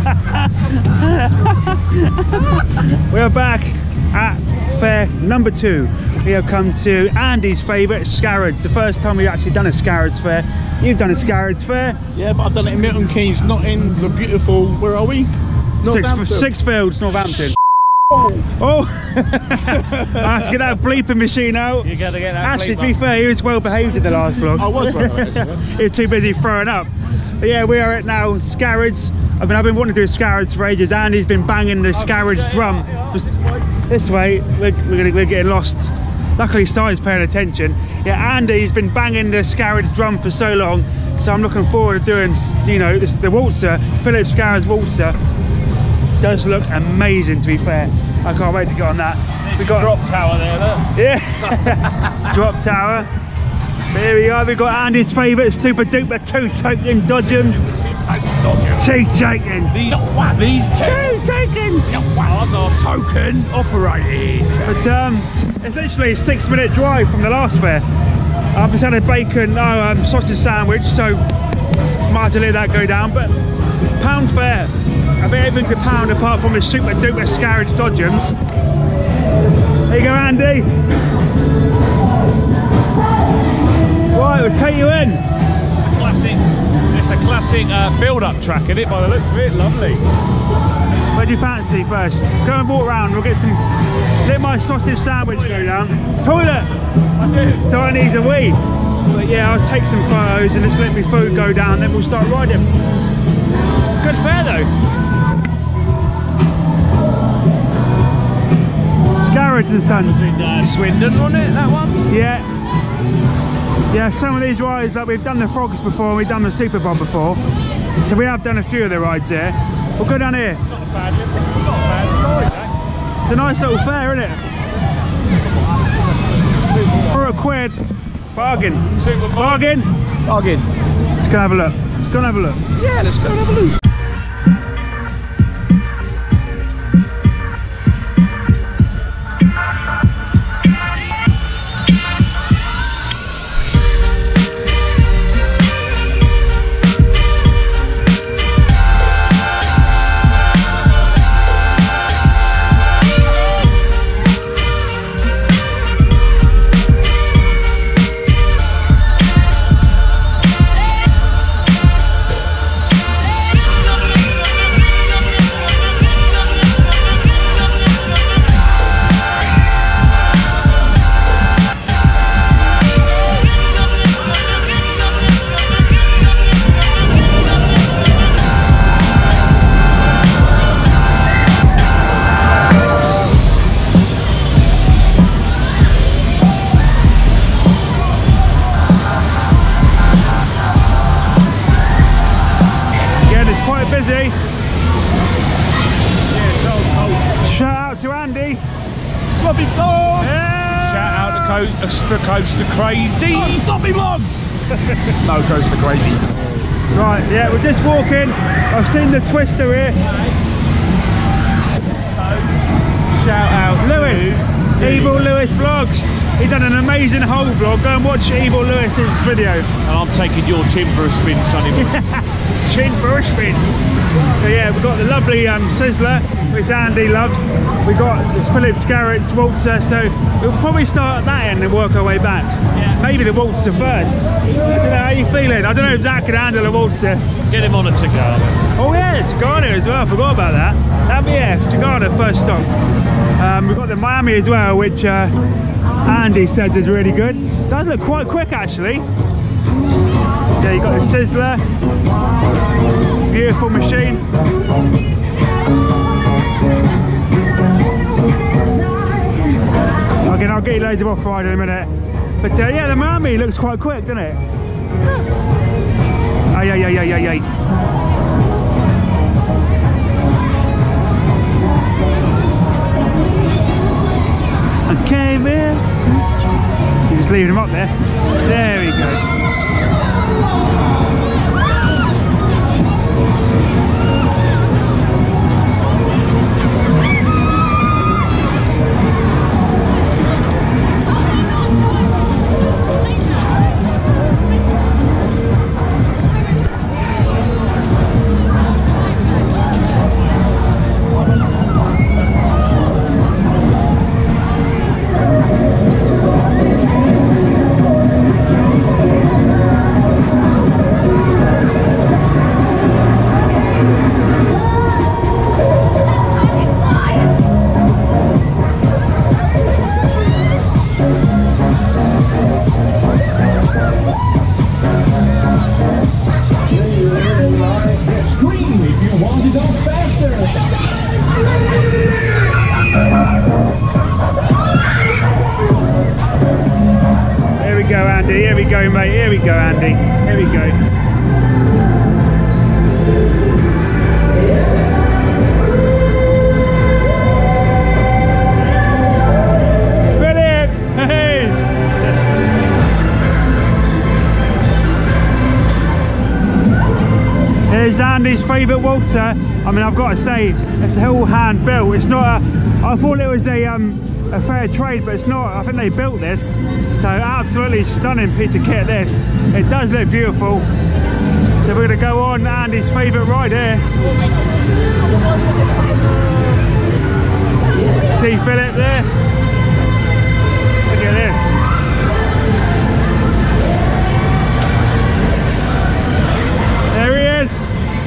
we are back at fair number two. We have come to Andy's favourite, Scarrotts. The first time we've actually done a Scarrotts fair. You've done a Scarrotts fair. Yeah, but I've done it in Milton Keynes, not in the beautiful, where are we? Six, Northampton. Sixfields, Northampton. Oh! I have to get that bleeping machine out. You gotta get that Actually, to be fair, he was well behaved in the last vlog. I was right, actually. he was too busy throwing up. But yeah, we are at now Scarrotts. I mean, I've been wanting to do Scarrotts for ages. Andy's been banging the Scarrotts drum. This way, we're, we're, we're getting lost. Luckily, Si's paying attention. Yeah, Andy's been banging the Scarrotts drum for so long. So I'm looking forward to doing, you know, this, the waltzer, Philip Scarrotts waltzer. Does look amazing, to be fair. I can't wait to get on that. We've got Drop tower there, look. yeah. Drop tower. There we go. We've got Andy's favourite super duper two token dodgems. Two tokens. These, these Two tokens. are token operated. But um, it's literally a six minute drive from the last fair. I've just had a bacon, no, um, sausage sandwich, so might to let that go down. But pound fair, I bet everything to pound apart from the super duper scarage dodgems. There you go, Andy. Right, we'll take you in. Classic. It's a classic uh, build-up track, isn't it? By the looks of it, lovely. What do you fancy first? Go and walk around. We'll get some. Let my sausage sandwich go down. Toilet. I do. So I need a wee. But yeah, I'll take some photos and just let me food go down. Then we'll start riding. Good fair though. Scarrotts and Sons. In uh, Swindon, wasn't it? That one. Yeah. Yeah, some of these rides, like we've done the frogs before, and we've done the Superbob before. So we have done a few of the rides there. We'll go down here. Not bad, not a bad size. It's a nice little fair, isn't it? For a quid. Bargain. Super Bargain. Bargain. Let's go have a look. Let's go and have a look. Yeah, let's go and have a look. No, Coaster Crazy. Right, yeah, we're just walking. I've seen the twister here. Shout out Lewis. Evil Lewis Vlogs. He's done an amazing whole vlog. Go and watch Evil Lewis's video. And I'm taking your chin for a spin, Sonny. Chin for a spin. So yeah, we've got the lovely um, Sizzler, which Andy loves. We've got Phillips Scarrotts Waltzer, so we'll probably start at that end and work our way back. Yeah. Maybe the Waltzer first. Know, how you feeling? I don't know if Zak can handle a Waltzer. Get him on a Tagada. Oh yeah, Tagada as well, I forgot about that. That'd be yeah, Tagada first stop. Um, we've got the Miami as well, which uh, Andy says is really good. Does look quite quick actually. Yeah, you got the Sizzler. Beautiful machine. Again, I'll get you loads of off ride in a minute. But uh, yeah, the Miami looks quite quick, doesn't it? Ay, ay, ay, ay, ay, ay. Came in. He's just leaving him up there. There we go. His favourite Walter. I mean, I've got to say, it's all hand built. It's not a, I thought it was a, um, a fair trade, but it's not. I think they built this. So absolutely stunning piece of kit, this. It does look beautiful. So we're gonna go on Andy's favorite ride here. See Philip there?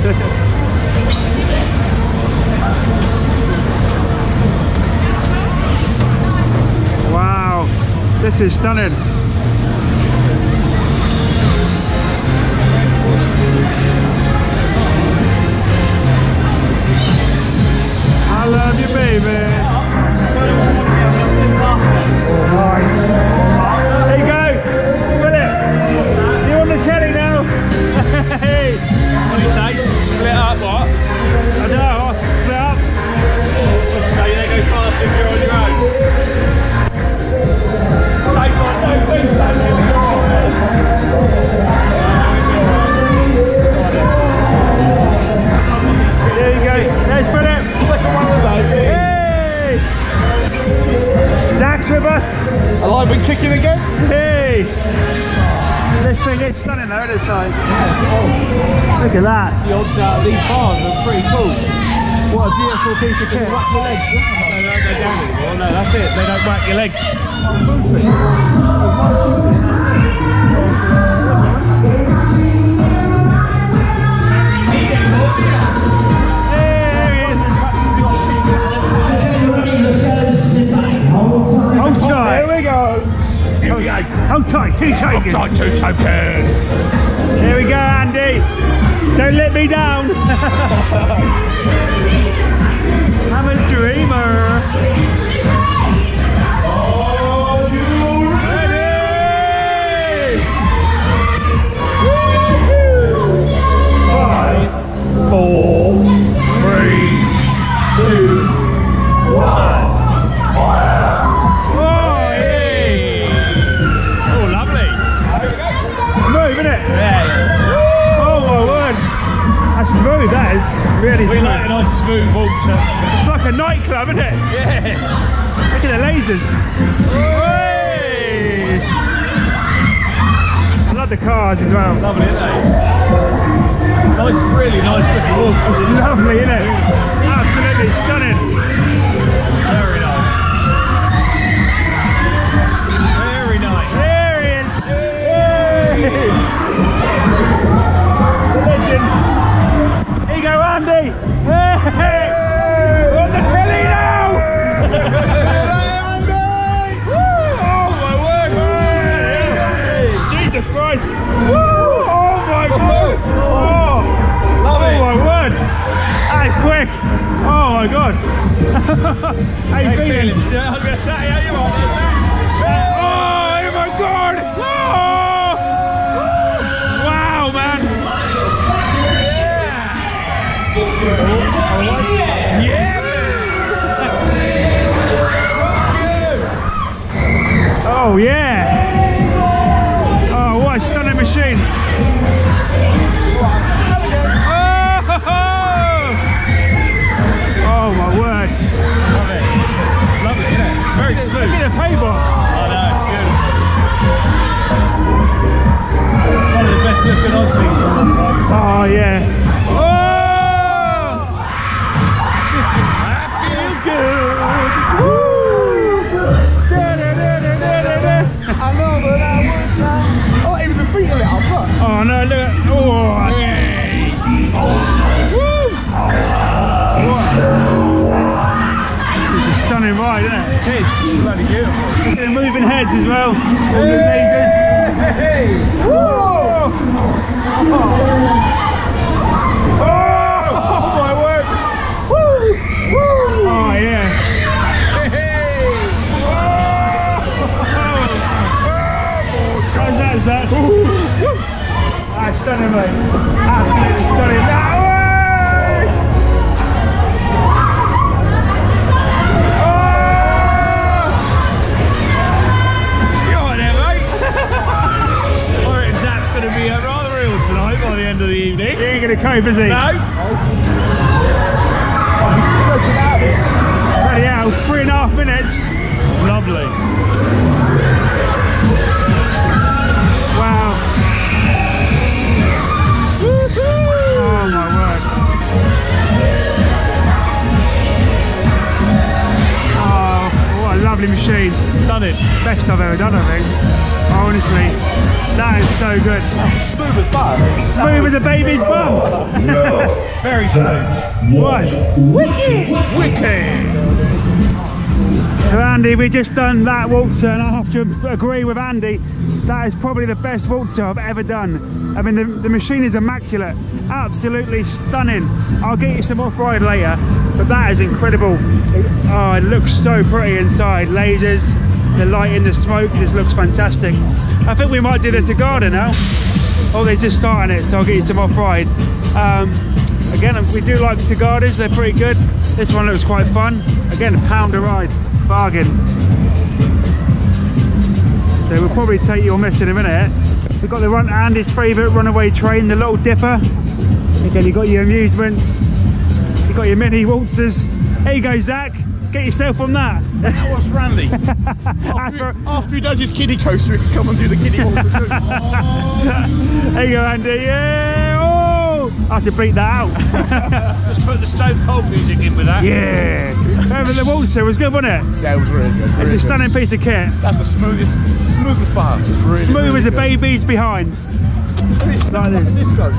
wow, this is stunning. Oh my god. how you hey, feeling? feeling? Yeah, I was going to say, how you? Oh, oh, my god! Oh. Wow, man! Yeah! Oh yeah! Look at the pay box. I know, it's. One of the best looking I've seen. Oh, yeah. bloody beautiful. They're moving heads as well. All the neighbours. Hey! Woo! Oh. my word! Oh yeah. That, That's ah, stunning, mate. That's end of the evening. He ain't gonna cope, is he? No? He's stretching out of it. Bloody hell, three and a half minutes. Lovely. Wow. Oh my word. Oh, what a lovely machine. Stunning. Best I've ever done, I think. Honestly, that is so good. Smooth as butter. Smooth as a baby's bum. Very smooth. What? Wicked! Wicked. So Andy, we just done that waltzer and I have to agree with Andy, that is probably the best waltzer I've ever done. I mean, the, the machine is immaculate, absolutely stunning. I'll get you some off-ride later, but that is incredible. It- oh, it looks so pretty inside. Lasers, the light in the smoke, this looks fantastic. I think we might do the Tagada now. Oh, they're just starting it, so I'll get you some off-ride. Um, again, we do like the Tagadas, they're pretty good. This one looks quite fun. Again, a pound a ride, bargain. So we'll probably take your miss in a minute. We've got the run Andy's favourite runaway train, the Little Dipper. Again, you've got your amusements, you've got your mini waltzers. There you go, Zak. Get yourself on that. Now what's Randy? After, for- after he does his kiddie coaster, he can come and do the kiddie walk. there you go, Andy. Yeah. I have to beat that out. Just put the Stone Cold music in with that. Yeah. Remember the waltzer was good, wasn't it? yeah, it was really good. It's really a good. stunning piece of kit. That's the smoothest, smoothest bar. It's really, Smooth really as a good. baby's behind. Like this. Disco.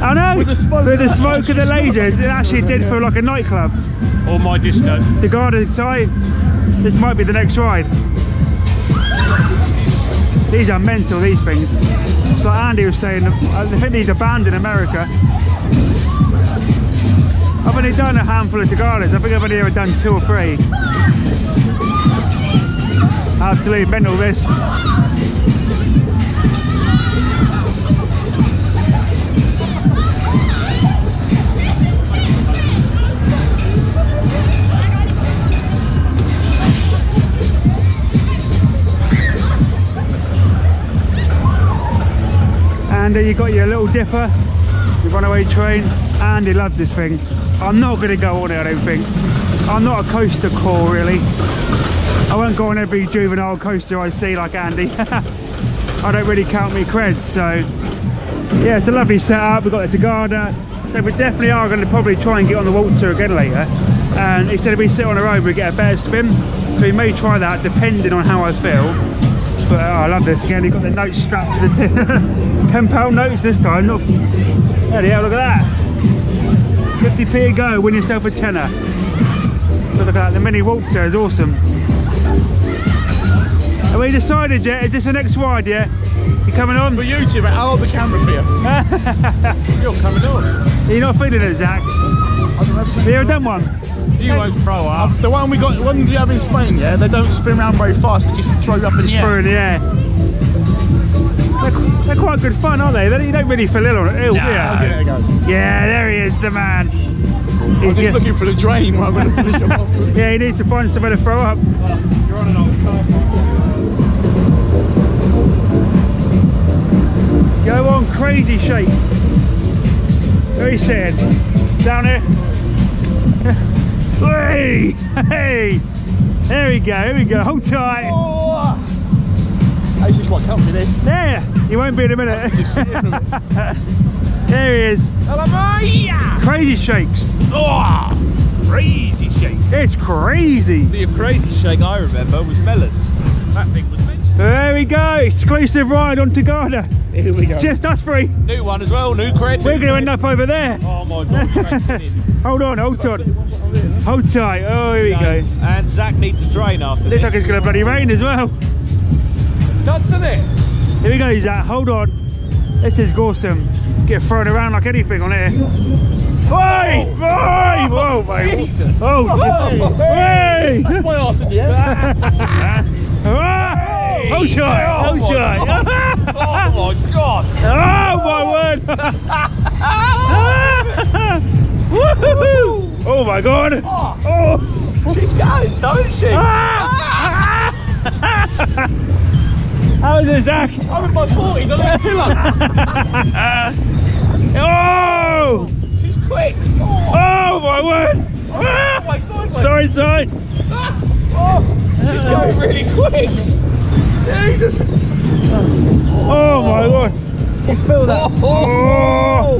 I know. With the smoke. With the smoke and the lasers, it actually did feel like a nightclub. Or my disco. The garden side, this might be the next ride. These are mental, these things. It's like Andy was saying, uh, I think these are banned in America. I've only done a handful of Tagadas. I think I've only ever done two or three. Absolutely mental this. And then you got your little dipper, your runaway train. Andy loves this thing. I'm not going to go on it, I don't think. I'm not a coaster core, really. I won't go on every juvenile coaster I see like Andy. I don't really count me creds, so yeah, it's a lovely setup. We've got the Tagada, so we definitely are going to probably try and get on the waltzer again later. And instead of we sit on the road, we get a better spin. So we may try that depending on how I feel. But oh, I love this again. You've got the notes strapped to the tin. ten pound notes this time. Not there. Yeah, look at that. 50p a go. Win yourself a tenner. So look at that. The mini waltzer is awesome. Have we decided yet? Is this the next ride? Yeah. You coming on? For YouTube, I'll hold the camera for you. You're coming on. You're not feeling it, Zak? Have you ever done one? You won't throw up. The one we got, the one you have in Spain, yeah, they don't spin around very fast. They just throw you up in the air. in the air. They're, they're quite good fun, aren't they? they? You don't really feel ill on it. Ill, Nah. yeah. There yeah, there he is, the man. I He's was just looking for the drain where I'm going to finish him off. yeah, he needs to find somewhere to throw up. You're on an old car. Go on, crazy shake. Very sad. Down here. hey, hey. There we go, here we go. Hold tight. Oh, this is quite comfy, this. There, he won't be in a minute. Just sit in a minute. there he is. Hello, mate. Crazy shakes. Oh, crazy shake. It's crazy. The crazy shake I remember was Mellors. That thing was mentioned. There we go. Exclusive ride on Tagada. Here we go. Just us three. New one as well, new cred. We're going to end up over there. Oh my god. Hold on, hold on. Hold tight. Oh, here we go. And Zak needs a drain after Looks this. like it's going to bloody rain as well. Does, doesn't it? Here we go, Zak. Hold on. This is awesome. Get thrown around like anything on here. Hey! Hey! Whoa, mate. Jesus. Oh, hey! Hey! My arse in the air. Ah! Hold tight! Hold tight! Oh my god! Oh my word! Woohoo! Oh my god! Oh! She's going, so isn't she? Ah! How is it, Zak? I'm in my 40s, I look killer. Oh! She's quick. Oh my word! Ah! Wait, sideways. Sorry, sorry. Oh, she's going really quick. Jesus. Oh my god! Feel that? Oh. Oh!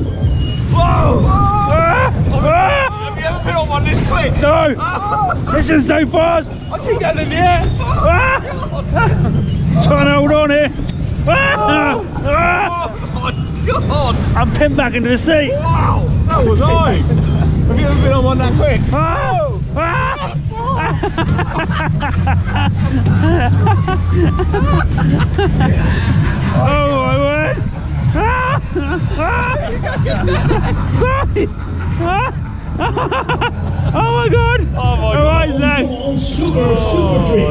Whoa. Ah! Ah! Have you ever been on one this quick? No! Oh, This is so fast! I keep getting in the air. Ah! Trying to hold on here. Ah! Ah! Oh my god. I'm pinned back into the seat. Wow. That was I. Have you ever been on one that quick? Ah! Ah! Oh! Ah! Ah! Sorry! Ah! oh my god! Oh my god. right, Zak. Oh,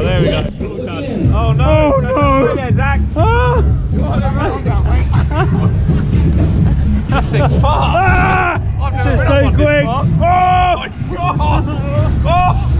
there we go. Oh no. Oh no! There, Zak. Ah! This thing's fast. Ah! Just so quick. fast. Oh! my god! Oh!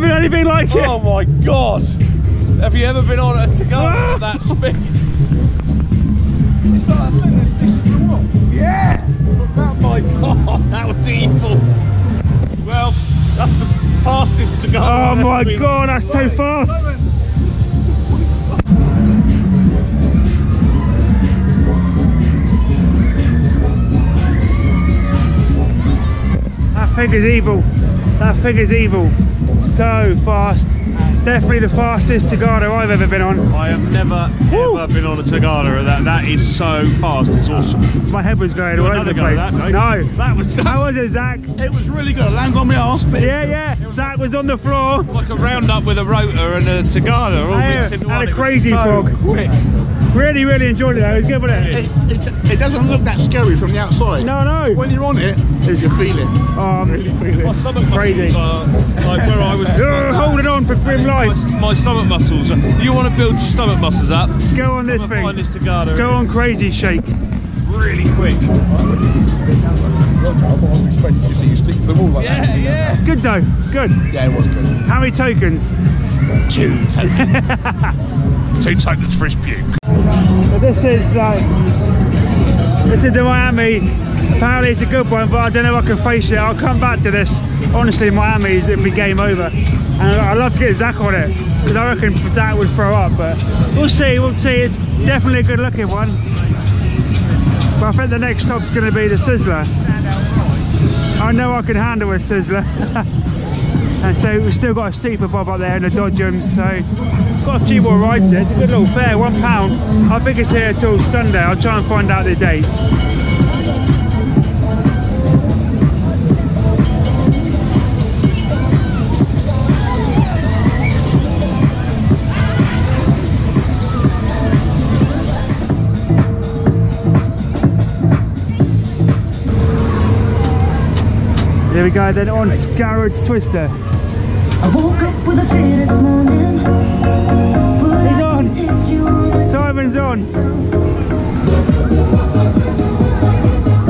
never been anything like it. Oh my god! Have you ever been on a Tagada Ah. at that speed? Yeah! Oh my god, that was evil. Well, that's the fastest Tagada. Oh my been- god, that's so fast. That thing is evil. That thing is evil. So fast. Definitely the fastest Tagada I've ever been on. I have never Woo. ever been on a Tagada. That that is so fast. It's awesome. My head was going all over the place. that, mate. no. that was How was it, Zak? It was really good. I landed on my arse, but Yeah, yeah. Zak was on the floor. like a roundup with a rotor and a Tagada all Yeah, mixed into and a one. It was crazy so fog. Quick. Really, really enjoyed it though. It was good, wasn't it? it, it, it doesn't look that scary from the outside. No, no. When you're on it, there's a feeling. Um, My stomach muscles Crazy. are like where I was. You're holding on for grim life. My, my stomach muscles. You want to build your stomach muscles up? Go on this thing. Find this Tagada. Go on crazy shake. really quick. I was expecting to see you stick to the wall like Yeah, yeah. Good though. Good. Yeah, it was good. How many tokens? Two tokens. Two tokens for his puke. So this is like this is the Miami. Apparently it's a good one, but I don't know if I can face it. I'll come back to this. Honestly, Miami is it'll be game over. And I'd love to get Zak on it because I reckon Zak would throw up, but we'll see. We'll see. It's definitely a good looking one. But I think the next stop's to be the Sizzler. I know I can handle a Sizzler. and so we've still got a Super Bob up there and a Dodgems, so got a few more rides here. It's a good little fare, one pound. I think it's here till Sunday. I'll try and find out the dates. We go then on Scarrotts Twister. I woke up with a fear this morning. He's on. can taste you on the Simon's on.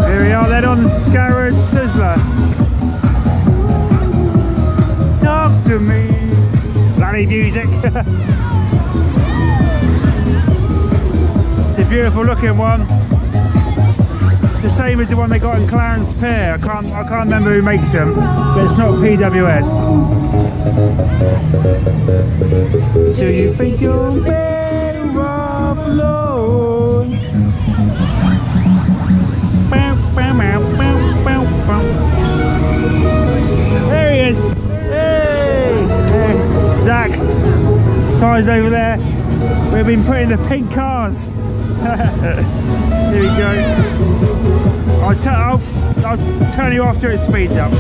Here we are then on Scarrotts Sizzler. Talk to me. Bloody music. it's a beautiful looking one. It's the same as the one they got in Clarence Pier. I can't I can't remember who makes them, but it's not PWS. Do you think you're better off alone? There he is. Hey, hey. Zak. Signs over there. We've been putting the pink cars. Here we go. I'll, I'll, I'll turn you off till it speeds up.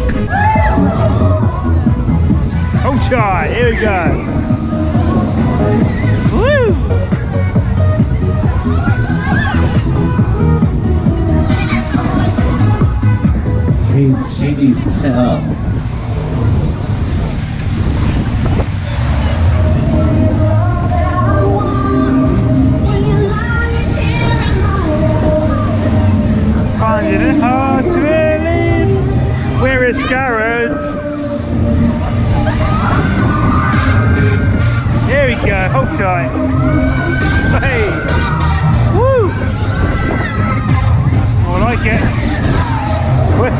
Oh, try. Here we go. Woo! She needs to set up. Hey! Woo! That's more like it. Wait!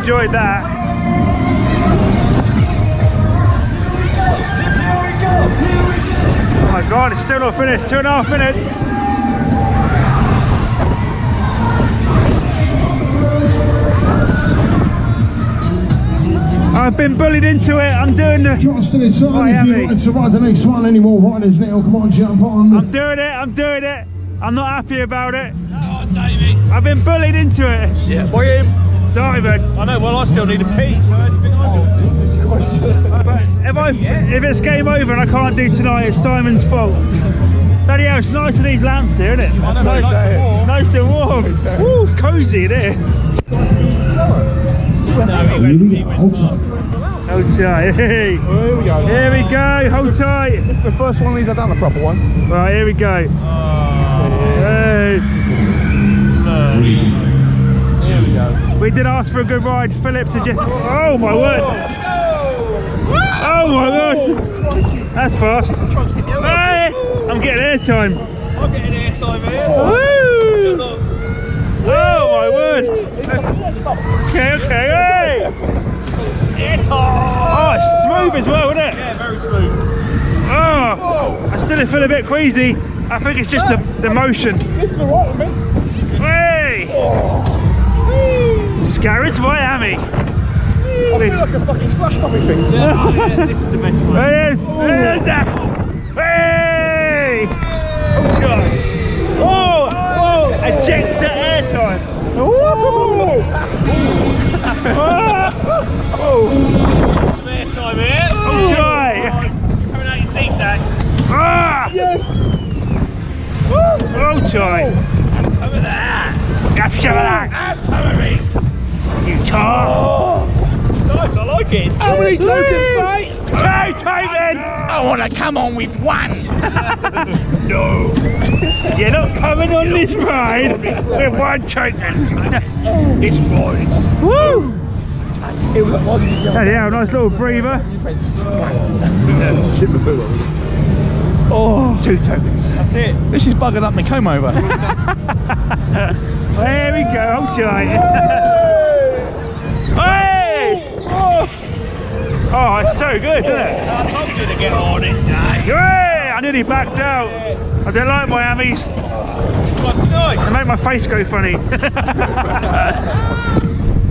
Enjoyed that. Oh my god, it's still not finished. Two and a half minutes. I've been bullied into it. I'm doing the. You're still inside I if you wanted to ride the next one anymore riders now. Come on, jump on. I'm doing it. I'm doing it. I'm not happy about it. I've been bullied into it. Yeah, boy, him. Sorry, man. I know, well, I still need a pee, so it'd be nice. But if I if it's game over and I can't do tonight, it's Simon's fault. Bloody hell, it's nice with these lamps here, isn't it? It's know, nice and warm. Nice and warm. Woo, it's cosy in here. Here we go. Hold tight. Hold tight. Hey. Here we go. Here we go. Hold tight. It's the first one of these I've done a proper one. Right, here we go. Ah. Hey. Here we go. We did ask for a good ride. Philip suggested. Oh my word. Oh my word. That's fast. Hey, I'm getting airtime. I'm getting airtime here. Woo! Oh my word! Okay, okay, hey! Airtime! Oh, it's smooth as well, isn't it? Yeah, very smooth. Oh, I still feel a bit queasy. I think it's just the, the motion. This is alright with me. Hey! Scarrotts Miami. I feel like a fucking slush puppy thing. Yeah, oh, yeah, this is the best one. There it is! There it is! Hey! Oh, John. Oh! Whoa! Ejector airtime. Oh! oh! Some airtime here. Oh, try! Coming out your teeth, Dad. Ah! Yes. Oh, try! Some of that. Have some of that, That's some you tar! It's oh, nice, I like it. It's How many tokens, say? Two Titans! I want to come on with one. No! You're not coming on this ride with one Titan. This ride. Woo! Oh, yeah, a nice little breather. Oh, Two tokens. That's it. this is buggered up my comb over. There we go, hold tight. hey! Oh. it's so good, isn't it? I told you to get on it, Dave. Yeah, I nearly backed out. I don't like Miami's. What's nice? They make my face go funny.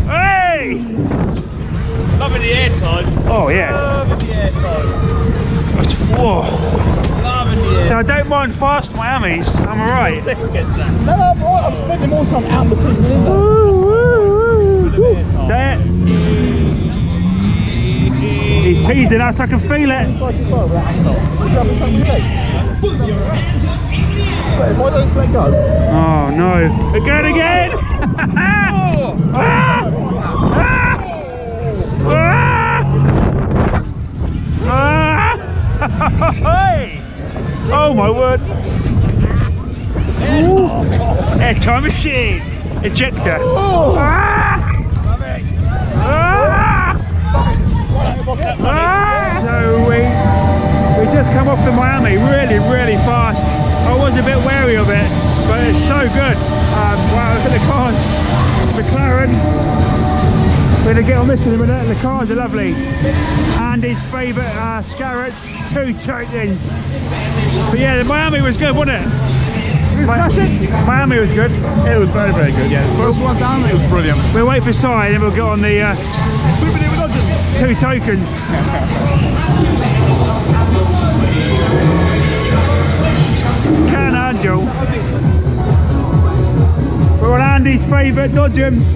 hey! Loving the airtime. Oh yeah. Loving the airtime. Whoa. Loving So. I don't mind fast Miami's. I'm alright. Second no, I'm, all right, I'm spending more time out in the sea than in there. There. He's teasing us. I can feel it. Like as well, that angle. Would you have a tongue with legs? But if I don't let go, Oh no. Again, again. Ah! Ah! Ah! Ah! Hey! Oh my word. Air time machine. Ejector. Ah! Ah! So we we just come off the Miami really really fast. I was a bit wary of it, but it's so good. Um, wow, look at the cars. McLaren. We're gonna get on this in a minute. The cars are lovely. Andy's favourite uh, Scarrotts, two Titans. But yeah, the Miami was good, wasn't it? Miami was good. it was very, very good. Yeah, first one down, it was brilliant. We'll wait for Si, and then we'll get on the uh, Super duper dodgers. two tokens. Can Angel. We're on Andy's favourite Dodgems.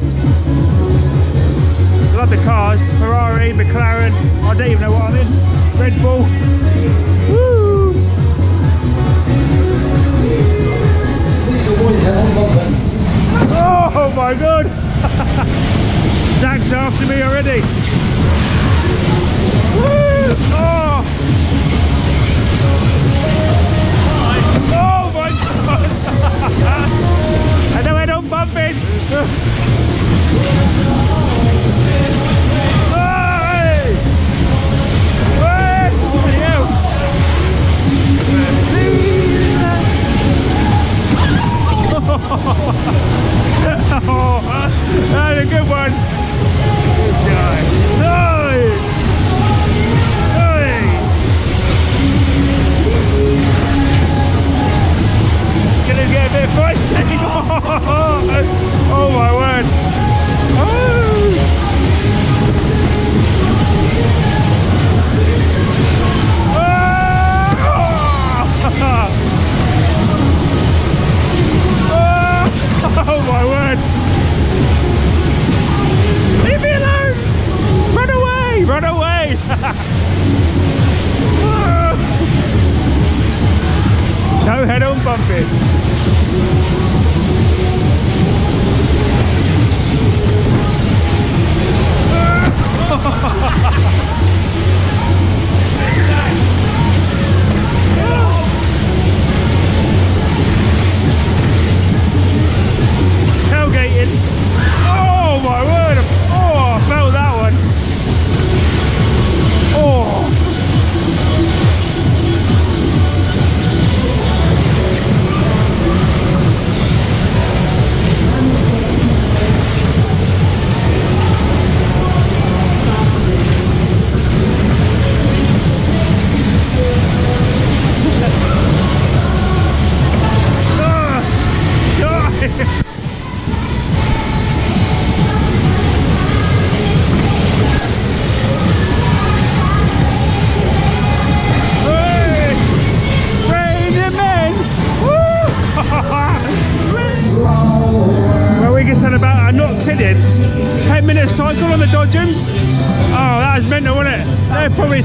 The cars. Ferrari, McLaren. I don't even know what I'm in. Red Bull. Woo! Oh my god! Zak's after me already. Woo! Oh! Oh my god! and then we're not bumping. Hey! Oh, that's a good one. Gonna get a bit oh my word. Oh.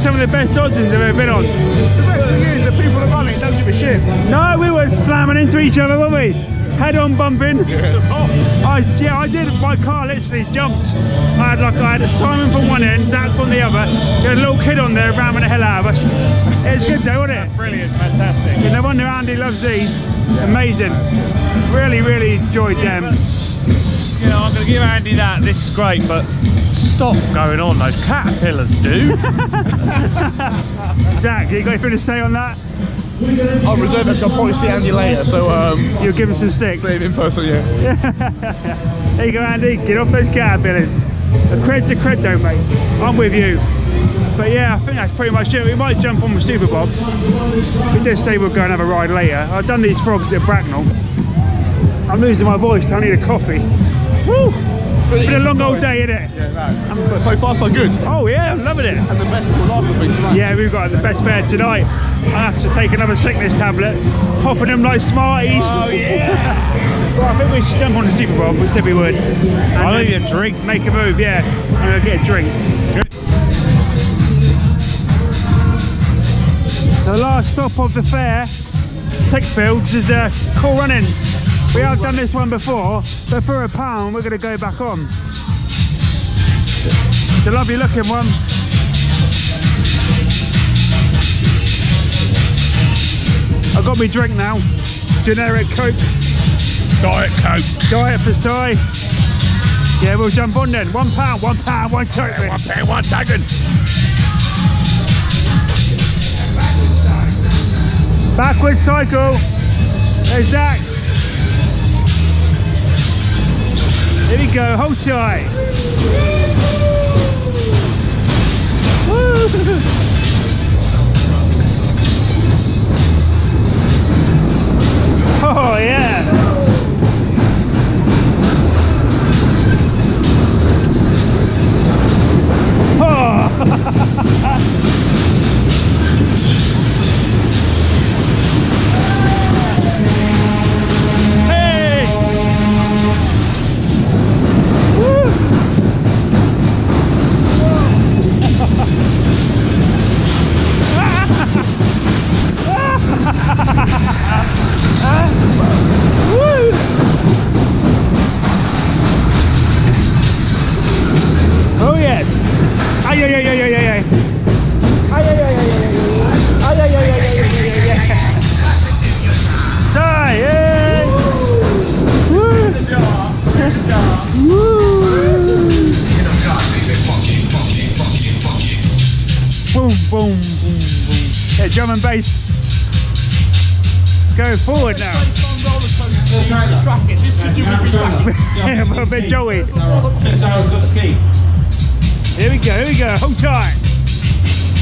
Some of the best Dodgems I've ever been on. The best thing is, the people are running don't give a shit. No, we were slamming into each other, weren't we? head on bumping. Off. I, yeah, I did. My car literally jumped. I had like I had Simon from one end, Zak from the other. Had a little kid on there ramming the hell out of us. It was good though, wasn't it? Brilliant, fantastic. Yeah, no wonder Andy loves these. Amazing. Really, really enjoyed them. You know, I'm going to give Andy that. This is great, but stop going on. Those caterpillars do. Zak, you got anything to say on that? I'll reserve that. I'll probably see Andy later. So um, You'll give him some stick. save in person. Yeah. There you go, Andy. Get off those caterpillars. A cred's a cred though, mate. I'm with you. But yeah, I think that's pretty much it. We might jump on with Superbob. We did say we'll go and have a ride later. I've done these frogs at Bracknell. I'm losing my voice. I need a coffee. Woo! It's been a long old day, innit? Yeah, no. But so far, so good. Oh yeah, I'm loving it. And the best will last will be tonight. Yeah, we've got the best bed tonight. I have to take another sickness tablet, popping them like Smarties. Oh, yeah. well, I think we should jump on the Superbob. We said we would. And I then need a drink. Make a move, yeah. I'm gonna get a drink. The last stop of the fair, Sixfields, is the Cool Runnings. We have done this one before, but for a pound, we're gonna go back on. It's a lovely looking one. I've got me drink now. Generic Coke, Diet Coke. Diet Versailles. Yeah, we'll jump on then. One pound, one pound, one token. One pound, one token. Backward cycle. There's Zak. Here we go, hold tight. We're a bit Joey. Sarah's got the key. Here we go, here we go. Hold tight.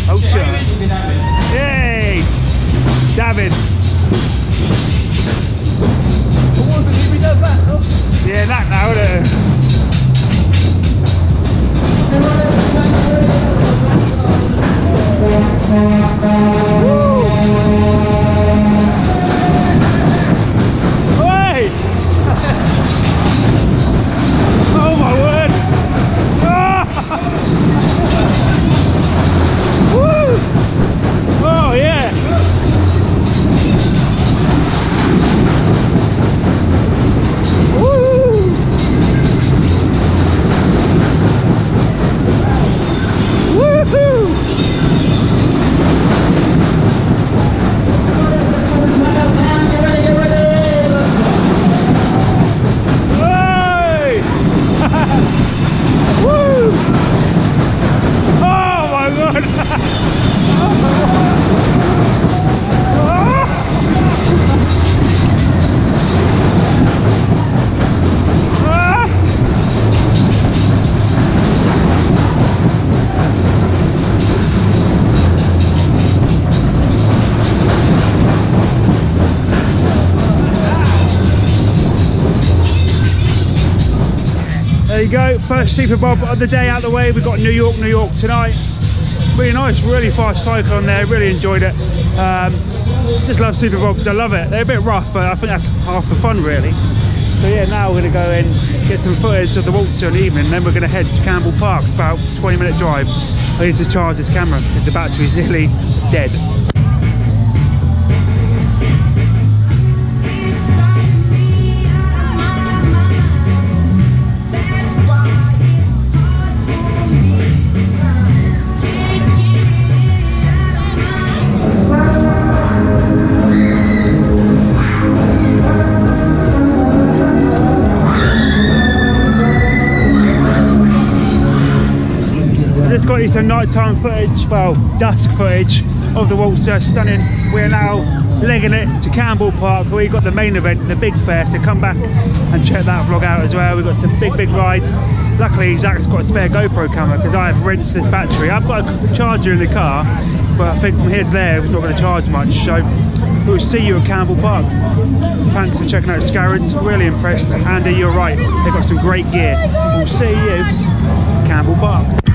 Hold tight. Yay! David. Yeah, that now, isn't it? Oi! There you go, first Superbob of the day out of the way. We've got New York, New York tonight. Really nice, really fast cycle on there, really enjoyed it. Um, just love Superbobs, I love it. They're a bit rough, but I think that's half the fun really. So yeah, now we're gonna go and get some footage of the Waltzer in the evening, then we're gonna head to Campbell Park. It's about a 20 minute drive. I need to charge this camera because the battery's nearly dead. Got you some nighttime footage, well, dusk footage of the Waltzer. Stunning. We are now legging it to Campbell Park where we got the main event, the big fair. So come back and check that vlog out as well. We've got some big, big rides. Luckily, Zak's got a spare GoPro camera because I have rinsed this battery. I've got a charger in the car, but I think from here to there, it's not going to charge much. So we'll see you at Campbell Park. Thanks for checking out Scarrotts. Really impressed. Andy, you're right. They've got some great gear. We'll see you Campbell Park.